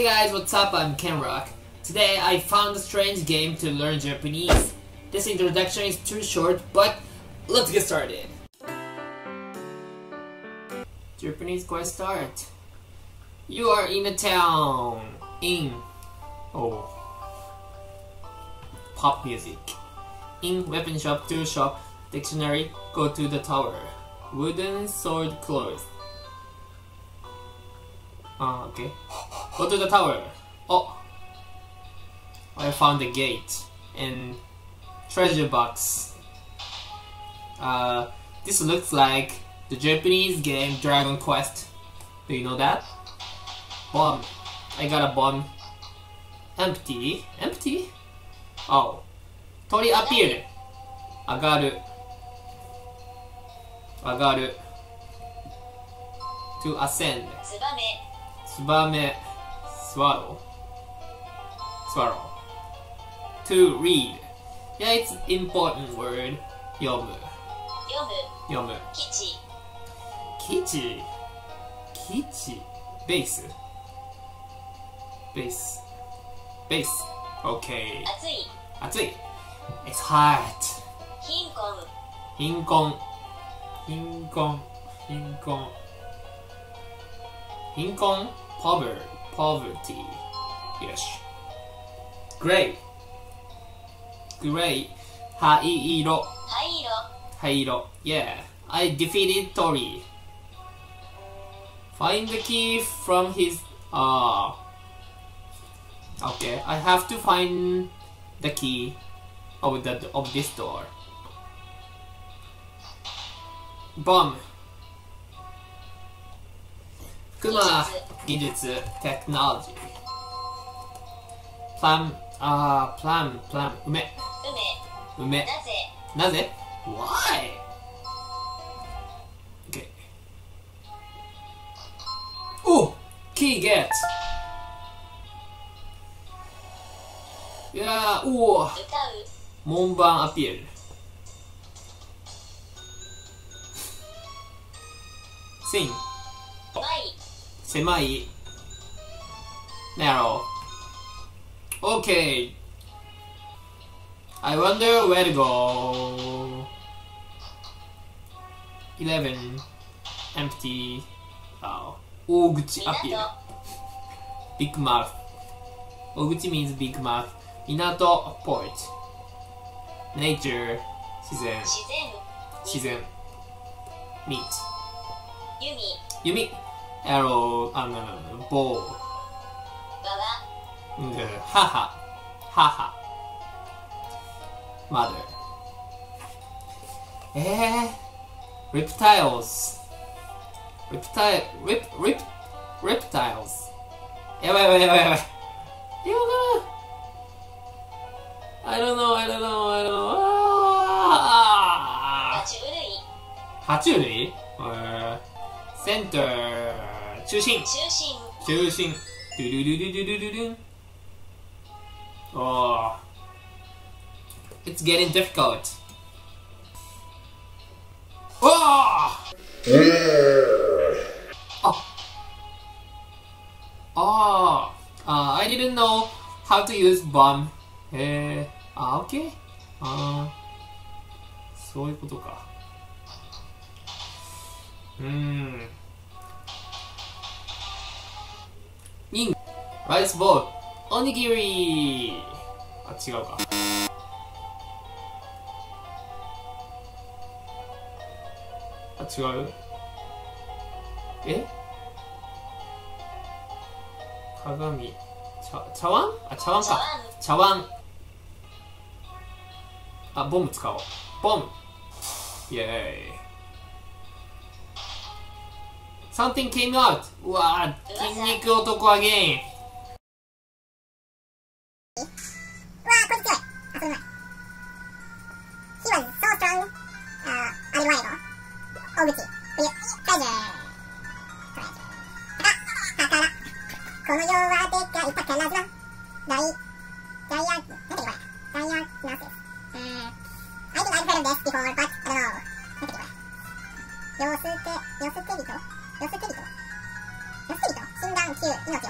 Hey guys, what's up? I'm Kenrock. Today I found a strange game to learn Japanese. This introduction is too short, but let's get started. Japanese quest start. You are in a town. In. Oh. Pop music. In weapon shop, tool shop, dictionary, go to the tower. Wooden sword clothes. Ah, okay. Go to the tower. Oh. I found the gate and treasure box. Uh, this looks like the Japanese game Dragon Quest. Do you know that? Bomb. I got a bomb. Empty. Empty? Oh. Tori appeared. I got it. I got it. To ascend. ツバ Swallow, swallow. To read. Yeah, it's important word. Yomu. Yomu. Yomu. Kichi. Kichi. Kichi. Bass, bass, bass. Okay. Atsui. Atsui. It's hot. Hinkon. Hinkon. Hinkon. Hinkon. Hinkon. Poverty poverty. Yes. Gray. Gray. Hairo. Hairo. Hairo. Yeah. I defeated Tori. Find the key from his... Ah. Uh, okay, I have to find the key of, the, of this door. Bomb. Kuma Gidetsu Technology. Plum, ah, uh, plum, plum, ume. Ume. Ume. Naze. Why? Okay. Oh! Key get! Yeah, oh! 門番アピール。Sing. バイ。semmai narrow. Okay. I wonder where to go. 11. Empty. Oh. Oguchi up here. Big mouth. Oguchi means big mouth. Minato port. Nature. Shizen. Shizen. Meat. Yumi. Yumi. Arrow あの bow 側うん母母 mother えー、reptiles reptile rip rip reptiles やばいやばいやばいやばい今から I don't know I don't know I don't know あ爬虫類ー爬虫類えーセンター中心中心中心ドゥルルルルルルルン Oh It's getting difficult Oh Oh Ah uh, I didn't know how to use bomb へえあ OK あーそういうことかうーん。インライスボールおにぎり。あ違うか。あ違う？え？鏡。茶茶碗？あ茶碗茶か碗。茶碗。あボム使おう。ボム。イエーイ Something came out! うわー筋肉男アゲインわあ、これ強い。あ、それうまい。He was so strong, uh, unreliable. 大口。冬。トレジャー。トレジャー。宝。宝。この世はでっかい宝島。大、ダイヤ、なんだっけこれ。ダイヤ、ナース。えー、I think I've heard of this before, but I don't know. なんだっけこれ。ヨステ、ヨス テ人ヨステ人ヨステ人診断9、命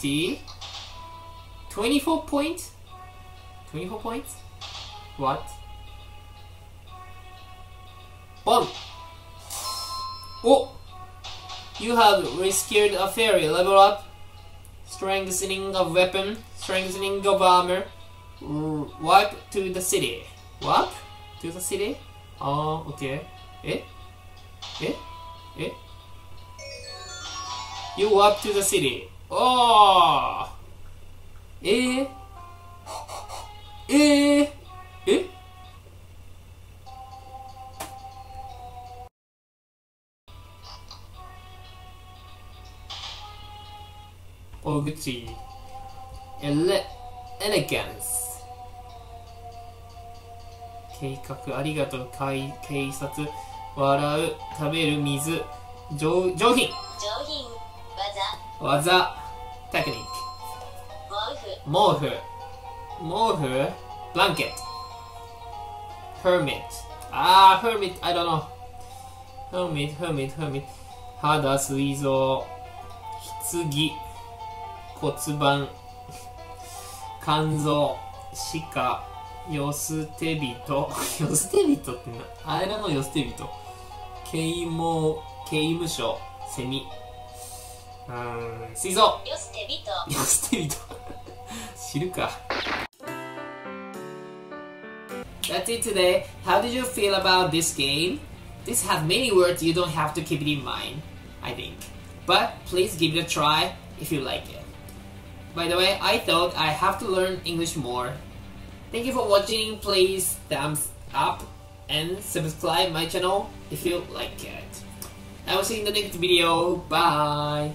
50 24 points. 24 points. What? Bomb! oh. You have rescued a fairy. Level up. Strengthening of weapon. Strengthening of armor. Walk to the city. Walk to the city? Oh okay. Eh? Eh? Eh? You walk to the city. Oh! えー、えー、え？大口エレエレガンス計画ありがとう警警察。笑う食べる水。上上品。上品。技。技テクニック毛布？毛布毛布 blanket hermit あー hermit I don't know hermit hermit hermit 肌水臓。棺。骨盤。肝臓。鹿よす手人よす手人ってなあれらのよす手人啓蒙刑務所セミ。うーん水臓よ捨て人よ捨て人知るか That's it today. How did you feel about this game? This has many words you don't have to keep it in mind, I think. But please give it a try if you like it. By the way, I thought I have to learn English more. Thank you for watching. Please thumbs up and subscribe my channel if you like it. I will see you in the next video. Bye.